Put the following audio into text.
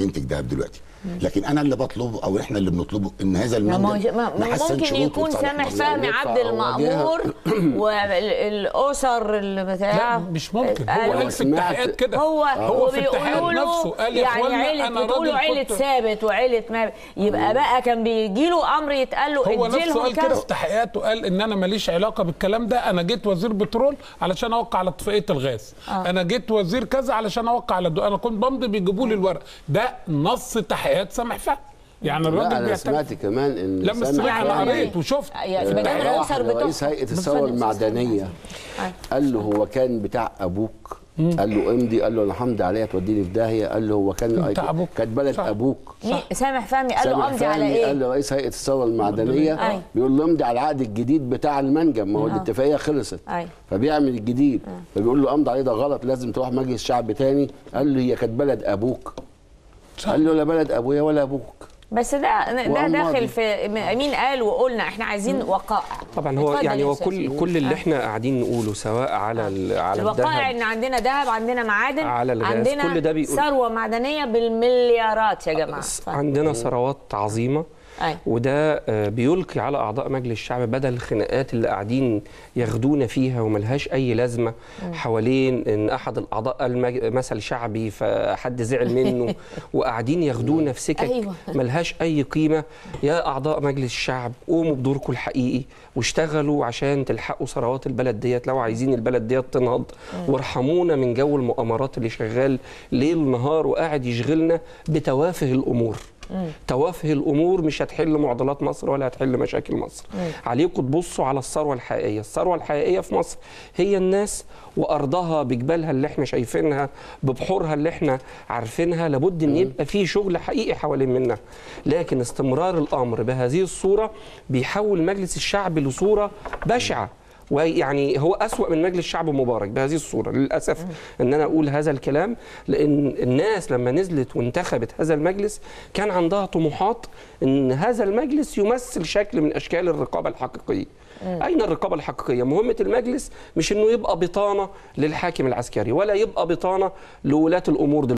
ينتج دهب دلوقتي. لكن أنا اللي بطلبه أو إحنا اللي بنطلبه إن هذا المنجم ممكن يكون سامح. فهمي عبد المأمور والأسر اللي لا بتاع مش ممكن. هو قال في التحقيقات كده. هو هو له قال يا يعني إخوانا عيلة أنا بتقولوا راجل عيلة ثابت وعيلة ما يبقى بقى كان بيجي له أمر يتقال له هو نفسه قال كده في تحقيقاته قال إن أنا ماليش علاقة بالكلام ده أنا جيت وزير بترول علشان أوقع على اتفاقية الغاز. آه. أنا جيت وزير كذا علشان أوقع على الدو... أنا كنت بمضي بيجيبوا لي الورق ده نص تحقيقات سامح فهمي يعني الراجل أنا بيعترف. سمعت كمان إن لما سمعت أنا يعني- قريت وشفت. يعني بتوعهم. هيئة أنا المعدنية. قال له هو كان بتاع أبوك. قال له امضي قال له أنا عليها توديني في داهية. قال له هو كان. كانت بلد صح. أبوك. سامح فهمي. قال له امضي على فهمي إيه؟ قال لرئيس هيئة الثورة المعدنية. أي. بيقول له امضي على العقد الجديد بتاع المنجم. ما هو الاتفاقية خلصت. أي. فبيعمل الجديد. فبيقول له امضي عليه ده غلط. لازم تروح مجلس الشعب تاني. قال له هي كانت بلد أبوك. صح. قال له لا بلد أبويا ولا أبوك. بس ده ده. داخل في مين قال وقلنا إحنا عايزين وقائع طبعا هو يعني هو كل. كل اللي آه. إحنا قاعدين نقوله سواء على ال- على الوقائع الذهب إن عندنا ذهب عندنا معادن على الغاز، عندنا كل ده بيقول- ثروة معدنية بالمليارات يا جماعة. عندنا ثروات عظيمة أي. وده آه، بيلقي على أعضاء مجلس الشعب بدل الخناقات اللي قاعدين ياخدونا فيها وملهاش أي لازمة حوالين إن أحد الأعضاء قال مثل شعبي فحد زعل منه وقاعدين ياخدونا في سكك أيوة. ملهاش أي قيمة. يا أعضاء مجلس الشعب قوموا بدوركم الحقيقي واشتغلوا عشان تلحقوا ثروات البلد ديت. لو عايزين البلد ديت تنهض وارحمونا من جو المؤامرات اللي شغال ليل نهار وقاعد يشغلنا بتوافه الأمور. توافه الأمور مش هتحل معضلات مصر ولا هتحل مشاكل مصر. عليكم تبصوا على الثروة الحقيقية. الثروة الحقيقية في مصر هي الناس وأرضها بجبالها اللي إحنا شايفينها ببحورها اللي إحنا عارفينها. لابد إن يبقى في شغل حقيقي حوالين منها لكن استمرار الأمر بهذه الصورة بيحول مجلس الشعب لصورة بشعة. ويعني هو أسوأ من مجلس الشعب مبارك بهذه الصورة للأسف أن أنا أقول هذا الكلام لأن الناس لما نزلت وانتخبت هذا المجلس كان عندها طموحات أن هذا المجلس يمثل شكل من أشكال الرقابة الحقيقية. أين الرقابة الحقيقية؟ مهمة المجلس مش أنه يبقى بطانة للحاكم العسكري ولا يبقى بطانة لولاة الأمور دلوقتي.